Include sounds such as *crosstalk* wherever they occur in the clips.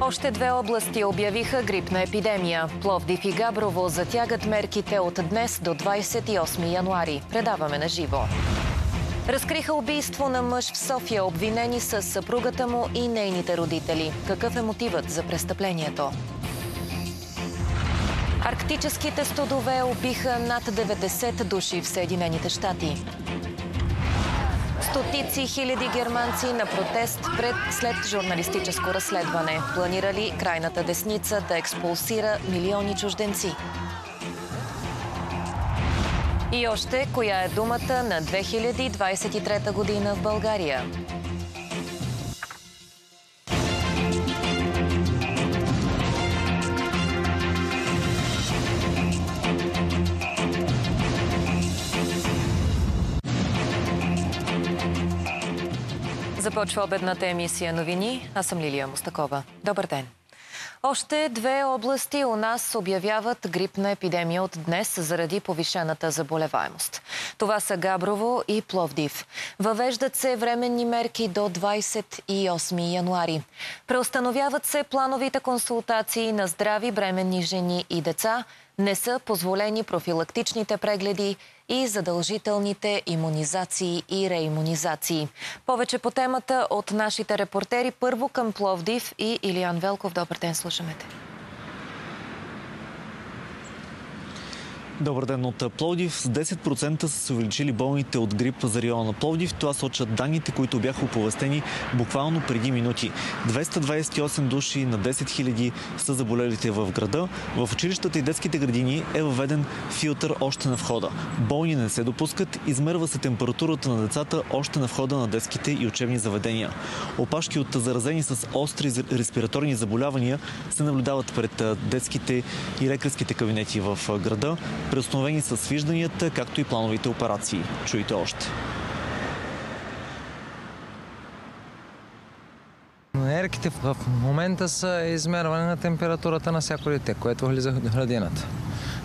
Още две области обявиха грипна епидемия. Пловдив и Габрово затягат мерките от днес до 28 януари. Предаваме на живо. Разкриха убийство на мъж в София, обвинени с съпругата му и нейните родители. Какъв е мотивът за престъплението? Арктическите студове убиха над 90 души в Съединените щати. Стотици хиляди германци на протест пред след журналистическо разследване. Планирали крайната десница да експулсира милиони чужденци. И още, коя е думата на 2023 година в България? Започва обедната емисия новини. Аз съм Лилия Мустакова. Добър ден! Още две области у нас обявяват грипна епидемия от днес заради повишената заболеваемост. Това са Габрово и Пловдив. Въвеждат се временни мерки до 28 януари. Преустановяват се плановите консултации на здрави бременни жени и деца. Не са позволени профилактичните прегледи и задължителните иммунизации и реимунизации. Повече по темата от нашите репортери. Първо към Пловдив и Илиян Велков. Добър ден, слушаме те. Добър ден от Пловдив. С 10% са се увеличили болните от грип за района на Пловдив. Това сочат данните, които бяха оповестени буквално преди минути. 228 души на 10 000 са заболелите в града. В училищата и детските градини е въведен филтър още на входа. Болни не се допускат, измерва се температурата на децата още на входа на детските и учебни заведения. Опашки от заразени с остри респираторни заболявания се наблюдават пред детските и лекарските кабинети в града преустановени са свижданията, както и плановите операции. Чуйте още. Мерките в момента са измерване на температурата на всяко дете, което влиза в градината.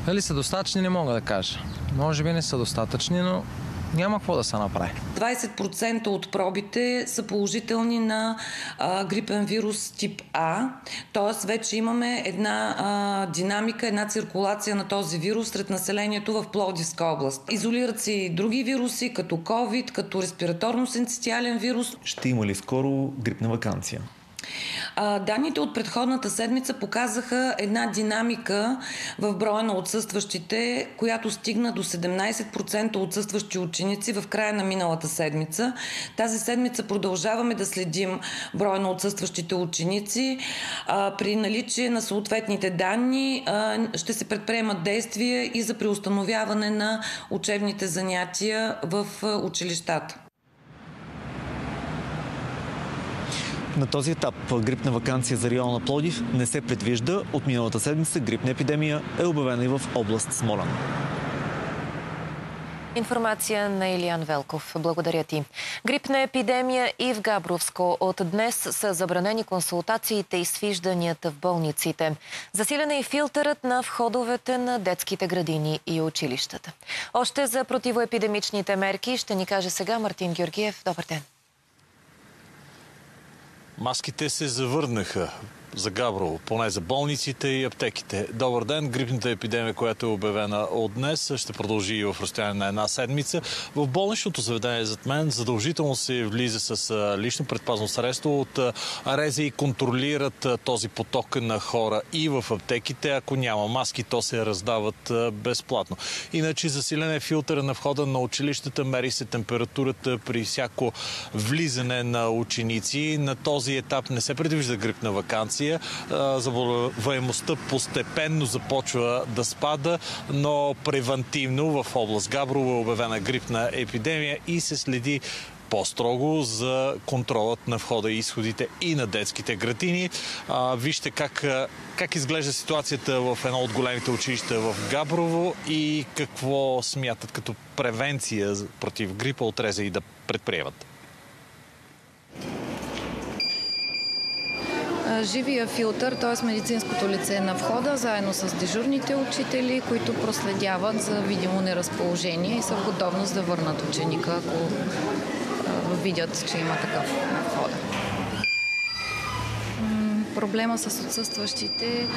Дали са достатъчни, не мога да кажа. Може би не са достатъчни, но няма какво да се направи. 20% от пробите са положителни на а, грипен вирус тип А, т.е. вече имаме една а, динамика, една циркулация на този вирус сред населението в Пловдивска област. Изолират се и други вируси, като COVID, като респираторно-синцитиален вирус. Ще има ли скоро грипна вакансия? Данните от предходната седмица показаха една динамика в броя на отсъстващите, която стигна до 17% отсъстващи ученици в края на миналата седмица. Тази седмица продължаваме да следим броя на отсъстващите ученици. При наличие на съответните данни ще се предприемат действия и за преустановяване на учебните занятия в училищата. На този етап грипна вакансия за района на Плодив не се предвижда. От миналата седмица грипна епидемия е обявена и в област Смолан. Информация на Илиян Велков. Благодаря ти. Грипна епидемия и в Габровско. От днес са забранени консултациите и свижданията в болниците. Засилен е и филтърът на входовете на детските градини и училищата. Още за противоепидемичните мерки ще ни каже сега Мартин Георгиев. Добър ден. Маските се завърнаха за Габрово, поне за болниците и аптеките. Добър ден! Грипната епидемия, която е обявена от днес, ще продължи и в разстояние на една седмица. В болничното заведение зад мен задължително се влиза с лично предпазно средство от Арезе и контролират този поток на хора и в аптеките. Ако няма маски, то се раздават безплатно. Иначе засилен е филтъра на входа на училищата, мери се температурата при всяко влизане на ученици. На този етап не се предвижда грипна вакансия инфекция. Заболеваемостта постепенно започва да спада, но превентивно в област Габрово е обявена грипна епидемия и се следи по-строго за контролът на входа и изходите и на детските градини. А, вижте как, как изглежда ситуацията в едно от големите училища в Габрово и какво смятат като превенция против грипа отрезе и да предприемат. Живия филтър, т.е. медицинското лице на входа, заедно с дежурните учители, които проследяват за видимо неразположение и са в готовност да върнат ученика, ако видят, че има такъв на входа. проблема с отсъстващите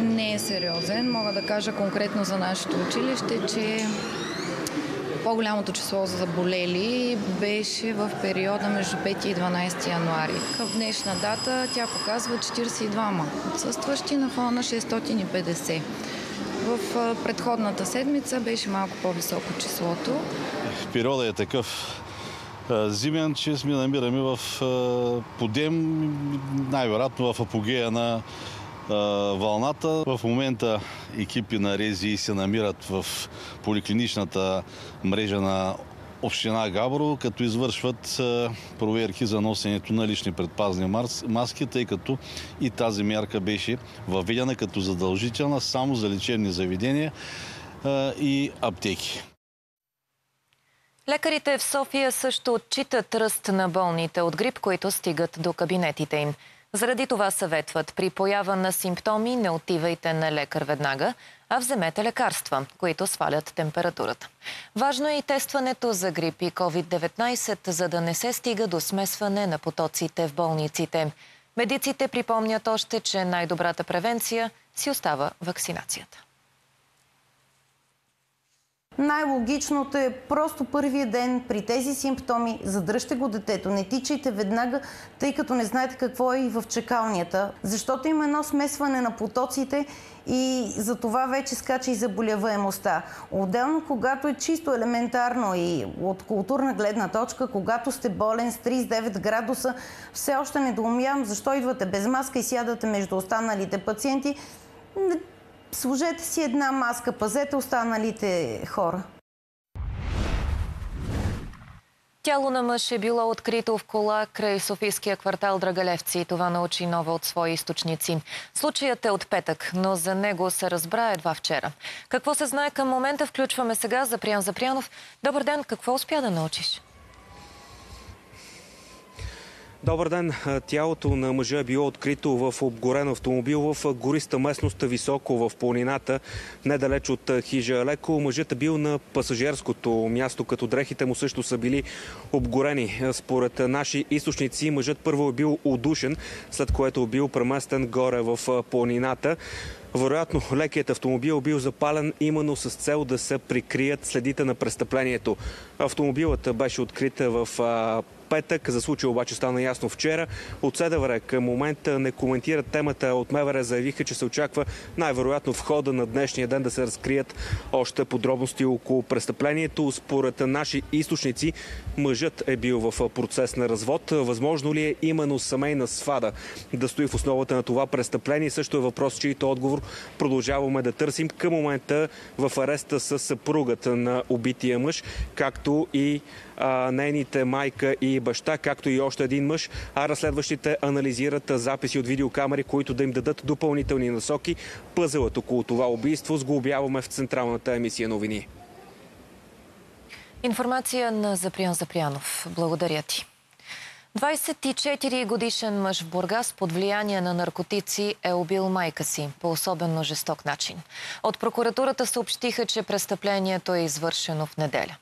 не е сериозен. Мога да кажа конкретно за нашето училище, че по-голямото число за заболели беше в периода между 5 и 12 януари. Към днешна дата тя показва 42 отсъстващи на фона на 650. В предходната седмица беше малко по-високо числото. Периода е такъв зимен, че сме намираме в подем, най-вероятно в апогея на вълната. В момента екипи на РЕЗИ се намират в поликлиничната мрежа на Община Габрово, като извършват проверки за носенето на лични предпазни маски, тъй като и тази мярка беше въведена като задължителна само за лечебни заведения и аптеки. Лекарите в София също отчитат ръст на болните от грип, които стигат до кабинетите им. Заради това съветват при поява на симптоми не отивайте на лекар веднага, а вземете лекарства, които свалят температурата. Важно е и тестването за грип и COVID-19, за да не се стига до смесване на потоците в болниците. Медиците припомнят още, че най-добрата превенция си остава вакцинацията. Най-логичното е просто първия ден при тези симптоми задръжте го детето, не тичайте веднага, тъй като не знаете какво е и в чекалнията, защото има едно смесване на потоците и за това вече скача и заболеваемостта. Отделно, когато е чисто елементарно и от културна гледна точка, когато сте болен с 39 градуса, все още не доумявам защо идвате без маска и сядате между останалите пациенти Служете си една маска, пазете останалите хора. Тяло на мъж е било открито в кола край Софийския квартал Драгалевци. Това научи нова от свои източници. Случаят е от петък, но за него се разбра едва вчера. Какво се знае към момента, включваме сега Запрян Запрянов. Добър ден, какво успя да научиш? Добър ден. Тялото на мъжа е било открито в обгорен автомобил в гориста местност високо в планината, недалеч от хижа Леко. Мъжът е бил на пасажирското място, като дрехите му също са били обгорени. Според наши източници, мъжът първо е бил удушен, след което е бил преместен горе в планината. Вероятно, лекият автомобил бил запален именно с цел да се прикрият следите на престъплението. Автомобилът беше открит в петък. За случая обаче стана ясно вчера. От СДВР към момента не коментират темата. От МВР заявиха, че се очаква най-вероятно в хода на днешния ден да се разкрият още подробности около престъплението. Според наши източници, мъжът е бил в процес на развод. Възможно ли е именно семейна свада да стои в основата на това престъпление? Също е въпрос, чието отговор продължаваме да търсим. Към момента в ареста с съпругата на убития мъж, както и а, нейните майка и баща, както и още един мъж, а разследващите анализират записи от видеокамери, които да им дадат допълнителни насоки. Пъзълът около това убийство сглобяваме в централната емисия новини. Информация на Запрян Запрянов. Благодаря ти. 24 годишен мъж в Бургас под влияние на наркотици е убил майка си по особено жесток начин. От прокуратурата съобщиха, че престъплението е извършено в неделя.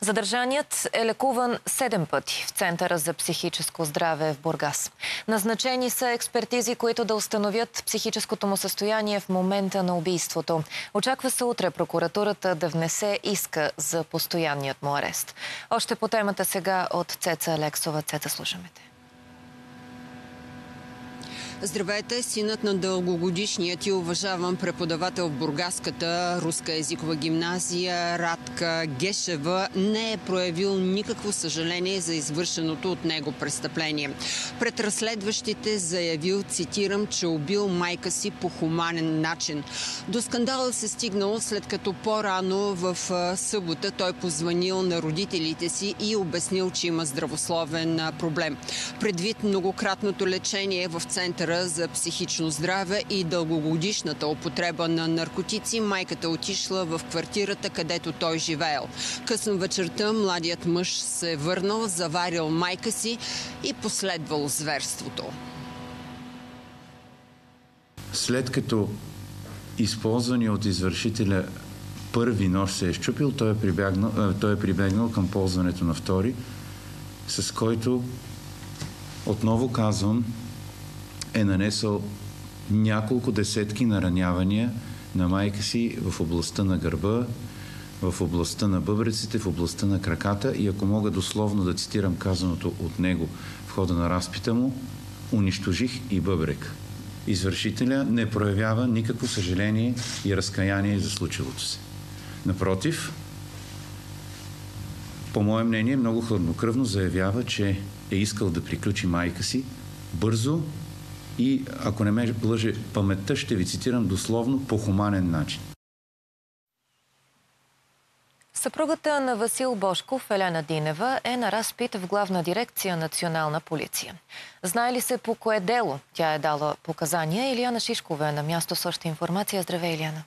Задържаният е лекуван седем пъти в Центъра за психическо здраве в Бургас. Назначени са експертизи, които да установят психическото му състояние в момента на убийството. Очаква се утре прокуратурата да внесе иска за постоянният му арест. Още по темата сега от Цеца Алексова. Цеца, слушаме те. Здравейте, синът на дългогодишният и уважаван преподавател в Бургаската руска езикова гимназия Радка Гешева не е проявил никакво съжаление за извършеното от него престъпление. Пред разследващите заявил, цитирам, че убил майка си по хуманен начин. До скандала се стигнал след като по-рано в събота той позванил на родителите си и обяснил, че има здравословен проблем. Предвид многократното лечение в центъра Центъра за психично здраве и дългогодишната употреба на наркотици, майката отишла в квартирата, където той живеел. Късно вечерта младият мъж се е върнал, заварил майка си и последвал зверството. След като използвани от извършителя първи нож се е щупил, той е, прибегнал, той е прибегнал към ползването на втори, с който, отново казвам, е нанесъл няколко десетки наранявания на майка си в областта на гърба, в областта на бъбреците, в областта на краката и ако мога дословно да цитирам казаното от него в хода на разпита му, унищожих и бъбрек. Извършителя не проявява никакво съжаление и разкаяние за случилото се. Напротив, по мое мнение, много хладнокръвно заявява, че е искал да приключи майка си бързо и, ако не ме лъже паметта, ще ви цитирам дословно по хуманен начин. Съпругата на Васил Бошков, Елена Динева, е на разпит в главна дирекция Национална полиция. Знае ли се по кое дело тя е дала показания? Илияна Шишкова е на място с още информация. Здравей, Илияна.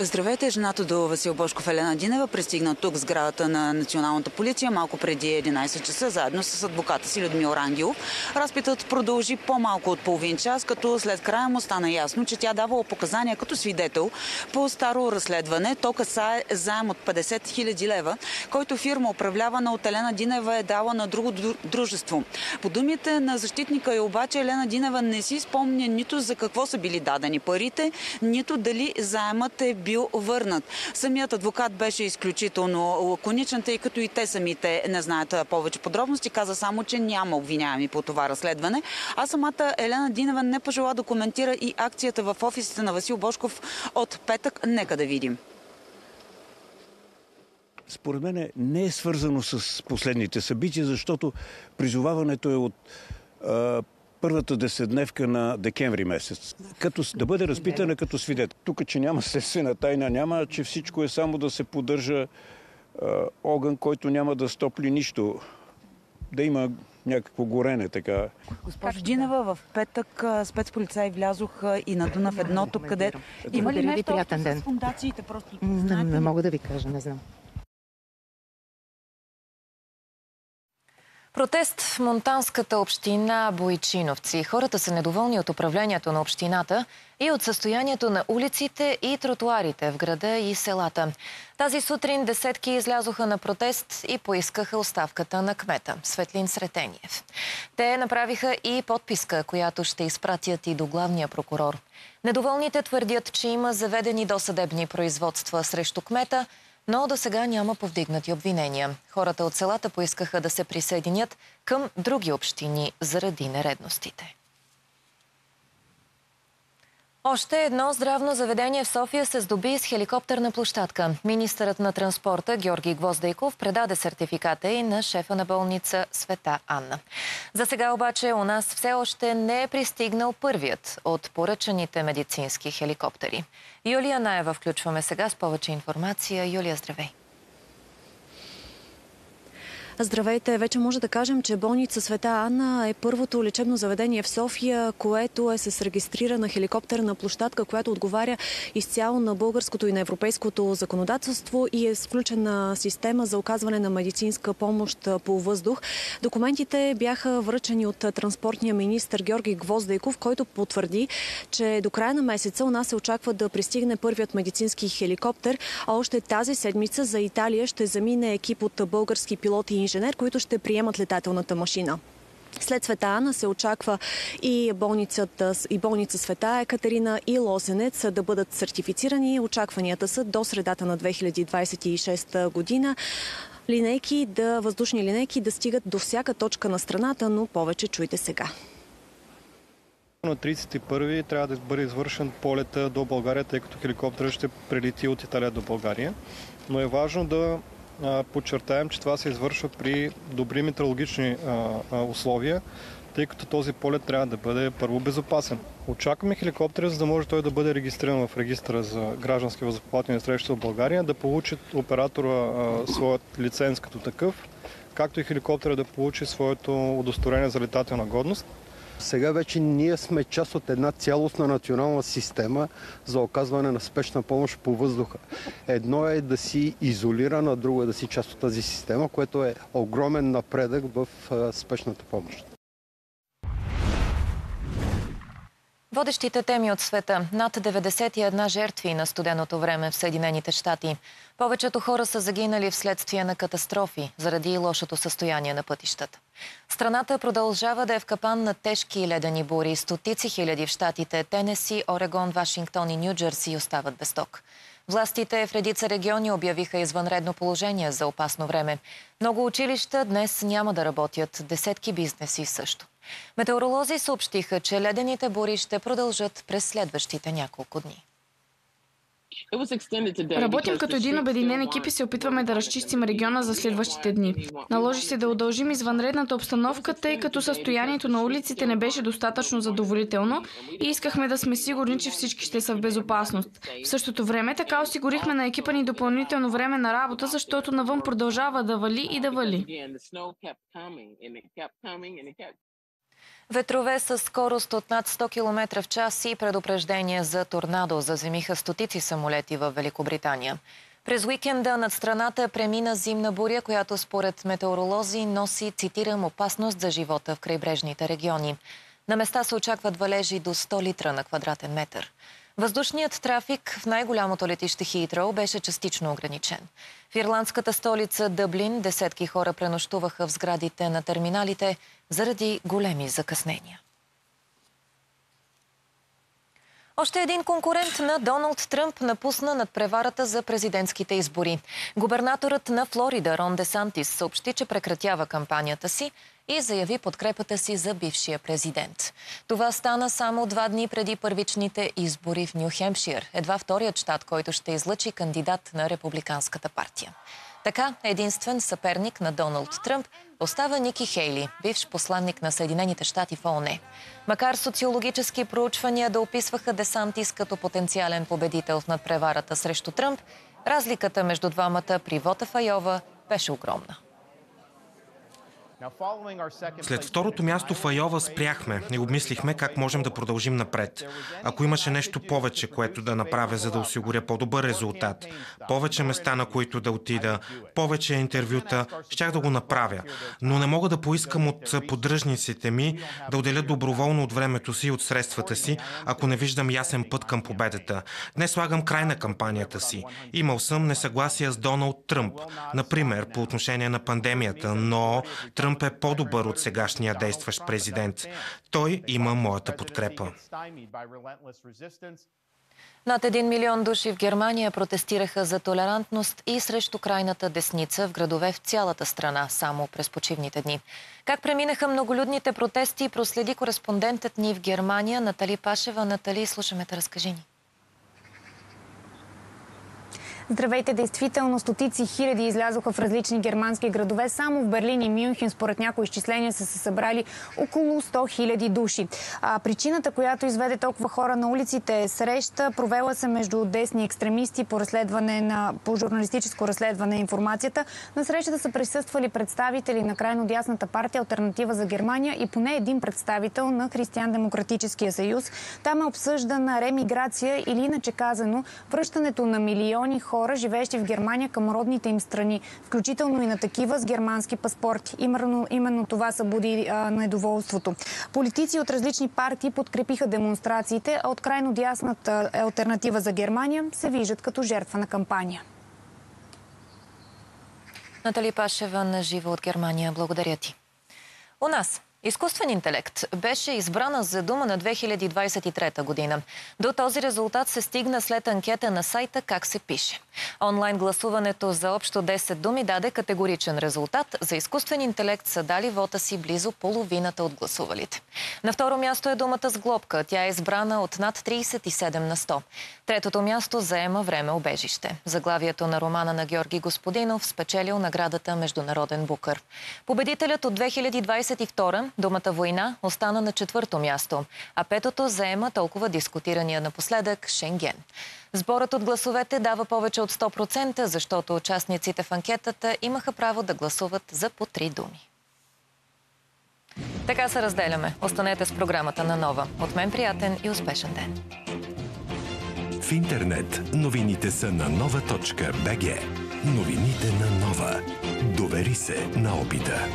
Здравейте, жената до Васил Бошков Елена Динева пристигна тук в сградата на Националната полиция малко преди 11 часа, заедно с адвоката си Людмил Рангелов. Разпитът продължи по-малко от половин час, като след края му стана ясно, че тя давала показания като свидетел по старо разследване. То касае заем от 50 000 лева, който фирма управлявана от Елена Динева е дала на друго дружество. По думите на защитника и обаче Елена Динева не си спомня нито за какво са били дадени парите, нито дали заемът е бил върнат. Самият адвокат беше изключително лаконичен, тъй като и те самите не знаят повече подробности. Каза само, че няма обвиняеми по това разследване. А самата Елена Динева не пожела да коментира и акцията в офисите на Васил Бошков от петък. Нека да видим. Според мен не е свързано с последните събития, защото призоваването е от първата деседневка на декември месец, като, да бъде разпитана като свидетел. Тук, че няма *laughs* следствена тайна, няма, че всичко е само да се поддържа огън, който няма да стопли нищо. Да има някакво горене, така. Госпожо Джинева, в петък спецполицаи влязоха и на Дунав едното, къде... Има ли нещо с фундациите? Просто не, не мога да ви кажа, не знам. Протест в монтанската община Бойчиновци. Хората са недоволни от управлението на общината и от състоянието на улиците и тротуарите в града и селата. Тази сутрин десетки излязоха на протест и поискаха оставката на кмета Светлин Сретениев. Те направиха и подписка, която ще изпратят и до главния прокурор. Недоволните твърдят, че има заведени досъдебни производства срещу кмета – но до сега няма повдигнати обвинения. Хората от селата поискаха да се присъединят към други общини заради нередностите. Още едно здравно заведение в София се здоби с хеликоптерна площадка. Министърът на транспорта Георги Гвоздейков предаде сертификата и на шефа на болница Света Анна. За сега обаче у нас все още не е пристигнал първият от поръчаните медицински хеликоптери. Юлия Наева включваме сега с повече информация. Юлия, здравей! Здравейте! Вече може да кажем, че болница Света Анна е първото лечебно заведение в София, което е с регистрирана хеликоптерна площадка, която отговаря изцяло на българското и на европейското законодателство и е включена система за оказване на медицинска помощ по въздух. Документите бяха връчени от транспортния министр Георги Гвоздейков, който потвърди, че до края на месеца у нас се очаква да пристигне първият медицински хеликоптер, а още тази седмица за Италия ще замине екип от български пилоти и инженер, които ще приемат летателната машина. След Света Ана се очаква и, болницата, и болница Света Екатерина и Лозенец да бъдат сертифицирани. Очакванията са до средата на 2026 година линейки, да, въздушни линейки да стигат до всяка точка на страната, но повече чуйте сега. На 31-ви трябва да бъде извършен полета до България, тъй като хеликоптерът ще прелети от Италия до България. Но е важно да подчертаем, че това се извършва при добри метеорологични условия, тъй като този полет трябва да бъде първо безопасен. Очакваме хеликоптера, за да може той да бъде регистриран в регистра за граждански въздухоплавателни срещи в България, да получи оператора своят лиценз като такъв, както и хеликоптера да получи своето удостоверение за летателна годност. Сега вече ние сме част от една цялостна национална система за оказване на спешна помощ по въздуха. Едно е да си изолиран, а друго е да си част от тази система, което е огромен напредък в спешната помощ. Водещите теми от света. Над 91 жертви на студеното време в Съединените щати. Повечето хора са загинали вследствие на катастрофи, заради лошото състояние на пътищата. Страната продължава да е в капан на тежки ледени бури. Стотици хиляди в щатите Тенеси, Орегон, Вашингтон и Нью Джерси остават без ток. Властите в редица региони обявиха извънредно положение за опасно време. Много училища днес няма да работят, десетки бизнеси също. Метеоролози съобщиха, че ледените бури ще продължат през следващите няколко дни. Работим като един обединен екип и се опитваме да разчистим региона за следващите дни. Наложи се да удължим извънредната обстановка, тъй като състоянието на улиците не беше достатъчно задоволително и искахме да сме сигурни, че всички ще са в безопасност. В същото време така осигурихме на екипа ни допълнително време на работа, защото навън продължава да вали и да вали. Ветрове с скорост от над 100 км в час и предупреждение за торнадо заземиха стотици самолети в Великобритания. През уикенда над страната премина зимна буря, която според метеоролози носи, цитирам, опасност за живота в крайбрежните региони. На места се очакват валежи до 100 литра на квадратен метър. Въздушният трафик в най-голямото летище Хитроу беше частично ограничен. В ирландската столица Дъблин десетки хора пренощуваха в сградите на терминалите заради големи закъснения. Още един конкурент на Доналд Тръмп напусна над преварата за президентските избори. Губернаторът на Флорида Рон Десантис съобщи, че прекратява кампанията си и заяви подкрепата си за бившия президент. Това стана само два дни преди първичните избори в Нью Хемпшир, едва вторият щат, който ще излъчи кандидат на Републиканската партия. Така единствен съперник на Доналд Тръмп остава Ники Хейли, бивш посланник на Съединените щати в ООН. Макар социологически проучвания да описваха Десантис като потенциален победител в надпреварата срещу Тръмп, разликата между двамата при вота в Айова беше огромна. След второто място в Айова спряхме и обмислихме как можем да продължим напред. Ако имаше нещо повече, което да направя, за да осигуря по-добър резултат, повече места, на които да отида, повече интервюта, щях да го направя. Но не мога да поискам от поддръжниците ми да отделят доброволно от времето си и от средствата си, ако не виждам ясен път към победата. Днес слагам край на кампанията си. Имал съм несъгласие с Доналд Тръмп, например по отношение на пандемията, но Тръмп е по-добър от сегашния действащ президент. Той има моята подкрепа. Над 1 милион души в Германия протестираха за толерантност и срещу крайната десница в градове в цялата страна само през почивните дни. Как преминаха многолюдните протести, проследи кореспондентът ни в Германия Натали Пашева. Натали, слушаме те, разкажи ни. Здравейте, действително стотици хиляди излязоха в различни германски градове. Само в Берлин и Мюнхен, според някои изчисления, са се събрали около 100 хиляди души. А причината, която изведе толкова хора на улиците е среща, провела се между десни екстремисти по, разследване на, по журналистическо разследване на информацията. На срещата са присъствали представители на крайно дясната партия Альтернатива за Германия и поне един представител на Християн-демократическия съюз. Там е обсъждана ремиграция или иначе казано връщането на милиони хора хора, живеещи в Германия към родните им страни, включително и на такива с германски паспорти. Именно, именно това събуди а, недоволството. Политици от различни партии подкрепиха демонстрациите, а от крайно дясната альтернатива за Германия се виждат като жертва на кампания. Натали Пашева на живо от Германия. Благодаря ти. У нас Изкуствен интелект беше избрана за дума на 2023 година. До този резултат се стигна след анкета на сайта Как се пише. Онлайн гласуването за общо 10 думи даде категоричен резултат. За изкуствен интелект са дали вота си близо половината от гласувалите. На второ място е думата с глобка. Тя е избрана от над 37 на 100. Третото място заема време обежище. Заглавието на романа на Георги Господинов спечелил наградата Международен букър. Победителят от 2022 Думата война остана на четвърто място, а петото заема толкова дискутирания напоследък Шенген. Сборът от гласовете дава повече от 100%, защото участниците в анкетата имаха право да гласуват за по три думи. Така се разделяме. Останете с програмата на Нова. От мен приятен и успешен ден. В интернет новините са на нова.бг. Новините на Нова. Довери се на опита.